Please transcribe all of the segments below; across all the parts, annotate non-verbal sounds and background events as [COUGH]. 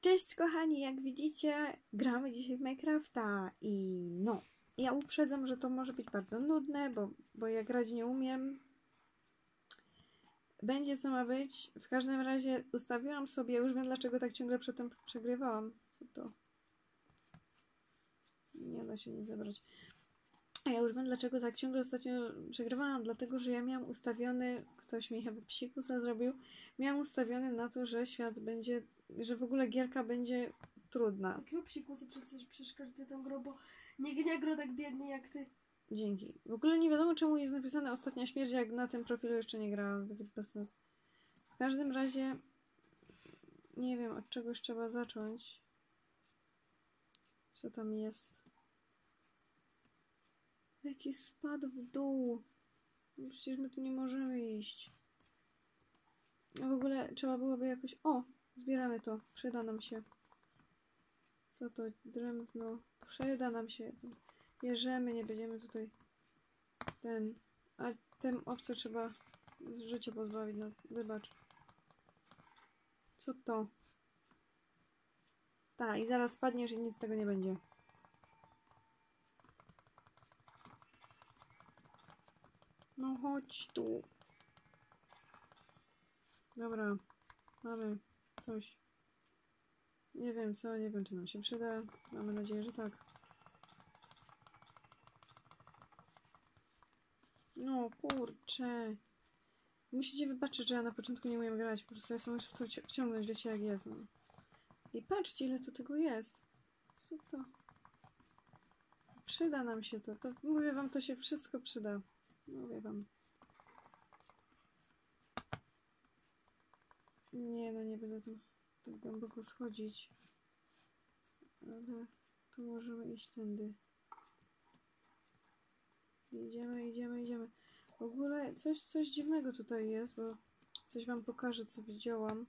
Cześć kochani, jak widzicie, gramy dzisiaj w Minecrafta i no, ja uprzedzam, że to może być bardzo nudne, bo, bo ja grać nie umiem. Będzie co ma być. W każdym razie ustawiłam sobie, już wiem dlaczego tak ciągle przedtem przegrywałam. Co to? Nie da się nic zabrać. A ja już wiem dlaczego tak ciągle ostatnio przegrywałam, dlatego że ja miałam ustawiony, ktoś mi chyba psikusa zrobił, miałam ustawiony na to, że świat będzie, że w ogóle gierka będzie trudna. Jakiego psikusa przecież przeszkadza ty tam gro, bo nikt nie gra tak biedny jak ty. Dzięki. W ogóle nie wiadomo czemu jest napisane ostatnia śmierć, jak na tym profilu jeszcze nie grałam. Taki bez sensu. W każdym razie nie wiem od czegoś trzeba zacząć. Co tam jest? Jaki spadł w dół. No Przecież my tu nie możemy iść. A w ogóle trzeba byłoby jakoś... O! Zbieramy to. Przyda nam się. Co to? Drewno. Przyda nam się. Bierzemy, nie będziemy tutaj... Ten... A tym owce trzeba z życia pozbawić. No, wybacz. Co to? Tak, i zaraz spadniesz i nic z tego nie będzie. No chodź tu. Dobra, mamy coś. Nie wiem co, nie wiem czy nam się przyda. Mamy nadzieję, że tak. No kurczę. Musicie wybaczyć, że ja na początku nie umiem grać. Po prostu ja sam muszę w to wci- wciągnąć, wiecie jak jest. No. I patrzcie ile tu tego jest. Co to? Przyda nam się to. to. Mówię wam, to się wszystko przyda. Mówię wam. Nie, no nie będę tu tak głęboko schodzić. Ale tu możemy iść tędy. Idziemy, idziemy, idziemy. W ogóle coś, coś dziwnego tutaj jest, bo coś wam pokażę, co widziałam.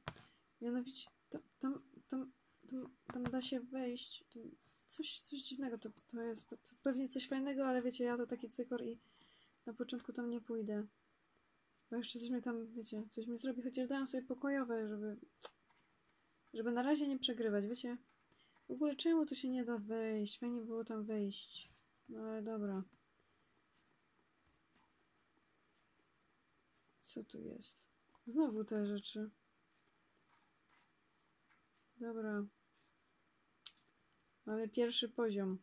Mianowicie to, tam, tam, tam, tam da się wejść. Tam coś, coś dziwnego to, to jest. To pewnie coś fajnego, ale wiecie, ja to taki cykor i na początku tam nie pójdę. Bo jeszcze coś mnie tam, wiecie, coś mi zrobi, chociaż dałam sobie pokojowe, żeby żeby na razie nie przegrywać, wiecie? W ogóle czemu tu się nie da wejść? Fajnie było tam wejść. No ale dobra. Co tu jest? Znowu te rzeczy. Dobra. Mamy pierwszy poziom.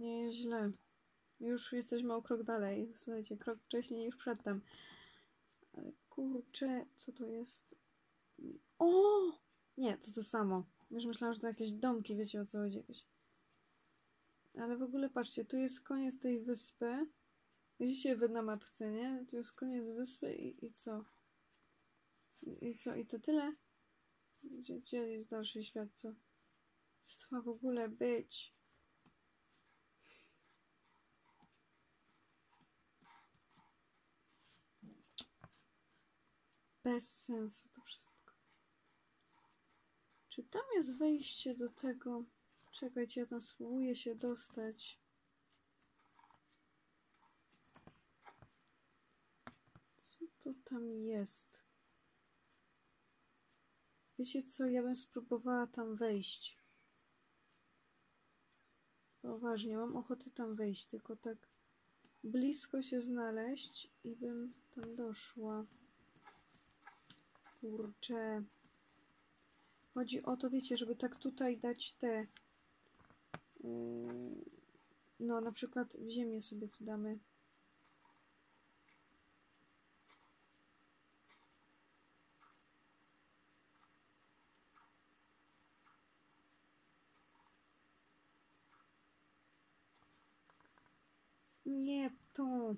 Nie jest źle. Już jesteśmy o krok dalej. Słuchajcie, krok wcześniej niż przedtem. Ale kurczę, co to jest? O! Nie, to to samo. Już myślałam, że to jakieś domki, wiecie o co chodzi jakieś. Ale w ogóle patrzcie, tu jest koniec tej wyspy. Widzicie wy na mapce, nie? Tu jest koniec wyspy i, i co? I, co? I to tyle? Gdzie, gdzie jest dalszy świat, co? Co to ma w ogóle być? Bez sensu to wszystko. Czy tam jest wejście do tego? Czekajcie, ja tam spróbuję się dostać. Co to tam jest? Wiecie co, ja bym spróbowała tam wejść. Poważnie, mam ochotę tam wejść, tylko tak blisko się znaleźć i bym tam doszła. Kurczę. Chodzi o to, wiecie, żeby tak tutaj dać te. Yy, no, na przykład w ziemię sobie tu damy. Nie, to.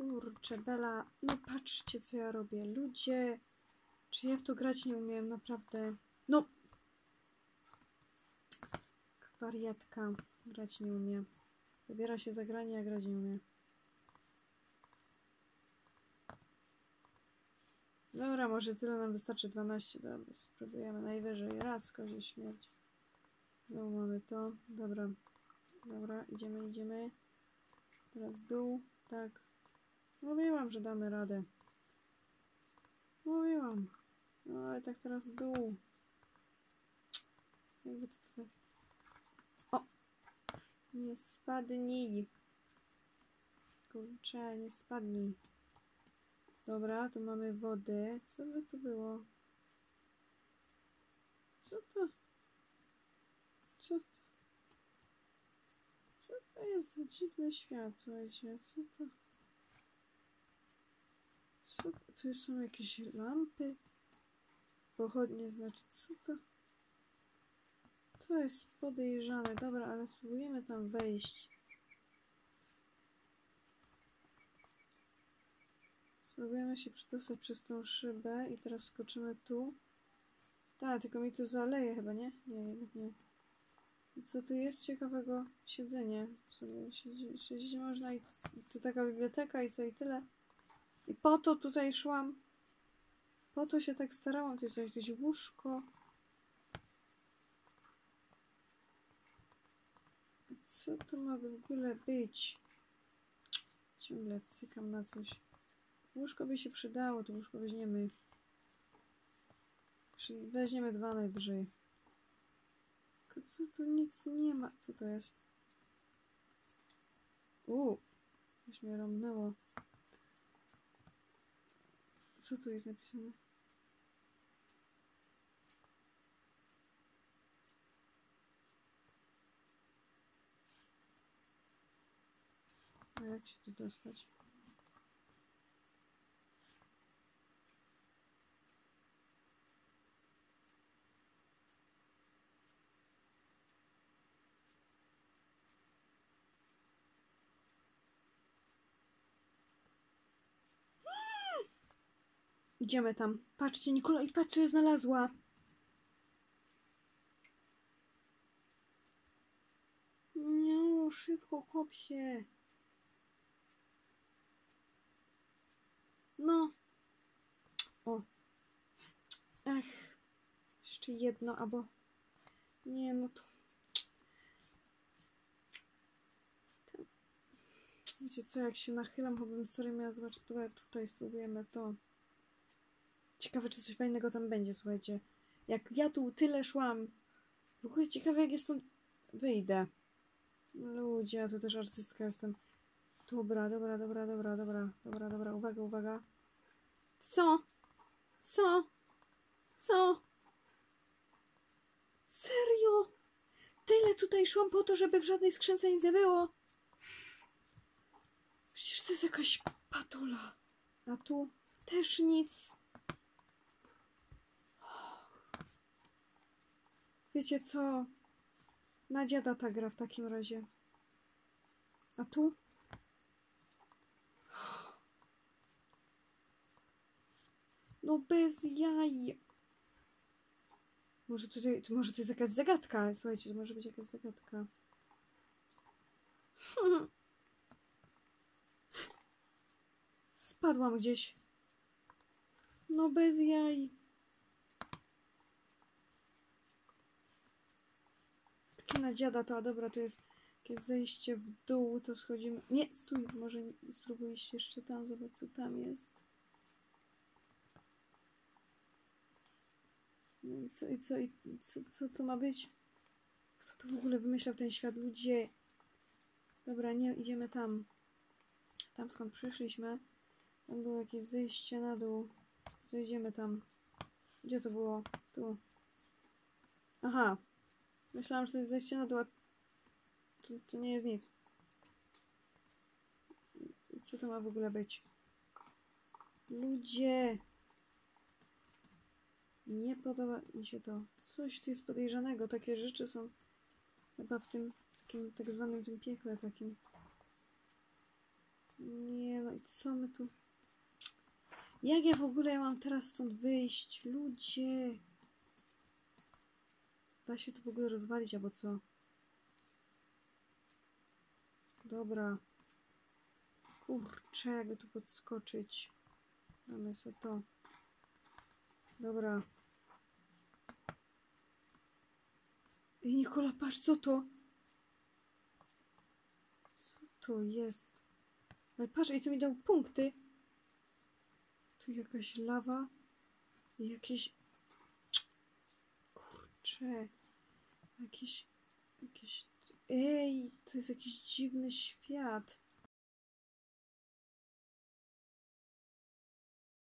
Kurczę, Bela, no patrzcie, co ja robię. Ludzie, czy ja w to grać nie umiem, naprawdę. No! Wariatka, grać nie umie. Zabiera się za granie, a grać nie umie. Dobra, może tyle nam wystarczy 12. Dobra, spróbujemy najwyżej. Raz, kozie śmierć. Znowu mamy to. Dobra. Dobra, idziemy, idziemy. Teraz dół. Tak. Mówiłam, że damy radę. Mówiłam. dawaj tak teraz w dół. Jakby to tutaj... O! Nie spadnij. Kurczę, nie spadnij. Dobra, tu mamy wodę. Co by to było? Co to? Co to? Co to jest za dziwny świat, słuchajcie? Co to? Co? Tu są jakieś lampy? Pochodnie znaczy, co to? To jest podejrzane. Dobra, ale spróbujemy tam wejść. Spróbujemy się przedostać przez tą szybę i teraz skoczymy tu. Tak, tylko mi tu zaleje chyba, nie? Nie, jednak nie. Co tu jest ciekawego? Siedzenie. Sobie siedzi, siedzieć można i to taka biblioteka i co i tyle. I po to tutaj szłam. Po to się tak starałam. Tu jest jakieś łóżko. Co to ma w ogóle być? Ciągle cykam na coś. Łóżko by się przydało, to łóżko weźmiemy. Weźmiemy dwa najwyżej. Tylko co tu nic nie ma? Co to jest? U, już mnie rąbnęło. Co tu jest napisane? A jak się tu dostać? Idziemy tam. Patrzcie, Nikola, i patrz, co ja znalazła. Nie, szybko kop się. No. O. Ach. Jeszcze jedno, albo... Nie, no to... Wiecie co, jak się nachylam, chobym serio miała zobaczyć, tutaj spróbujemy to. Ciekawe, czy coś fajnego tam będzie, słuchajcie. Jak ja tu tyle szłam. W ogóle ciekawe, jak jest stąd... Wyjdę. Ludzie, ja to też artystka jestem. Dobra, dobra, dobra, dobra, dobra, dobra, dobra, uwaga, uwaga. Co? Co? Co? Serio? Tyle tutaj szłam po to, żeby w żadnej skrzynce nic nie było. Przecież to jest jakaś patola. A tu też nic. Wiecie co? Na dziada ta gra w takim razie. A tu? No bez jaj. Może tutaj, to może to jest jakaś zagadka. Słuchajcie, to może być jakaś zagadka. [LAUGHS] Spadłam gdzieś. No bez jaj. Na dziada to, a dobra, to jest jakieś zejście w dół, to schodzimy. Nie, stój, może spróbuj iść jeszcze tam, zobacz co tam jest. No i co, i co, i co, co to ma być? Kto to w ogóle wymyślał ten świat? Ludzie. Dobra, nie, idziemy tam. Tam skąd przyszliśmy. Tam było jakieś zejście na dół. Zejdziemy tam. Gdzie to było? Tu. Aha. Myślałam, że to jest zejście na dół, to, to nie jest nic. Co to ma w ogóle być? Ludzie! Nie podoba mi się to. Coś tu jest podejrzanego. Takie rzeczy są chyba w tym takim tak zwanym tym piekle takim. Nie no i co my tu... Jak ja w ogóle mam teraz stąd wyjść? Ludzie! Da się to w ogóle rozwalić albo co? Dobra. Kurczę, jakby tu podskoczyć. Mamy sobie to. Dobra. Ej, Nikola, patrz, co to? Co to jest? Ale patrz, i to mi dał punkty. Tu jakaś lawa. i Jakieś... Kurczę. Jakiś... Jakiś... Ej, to jest jakiś dziwny świat.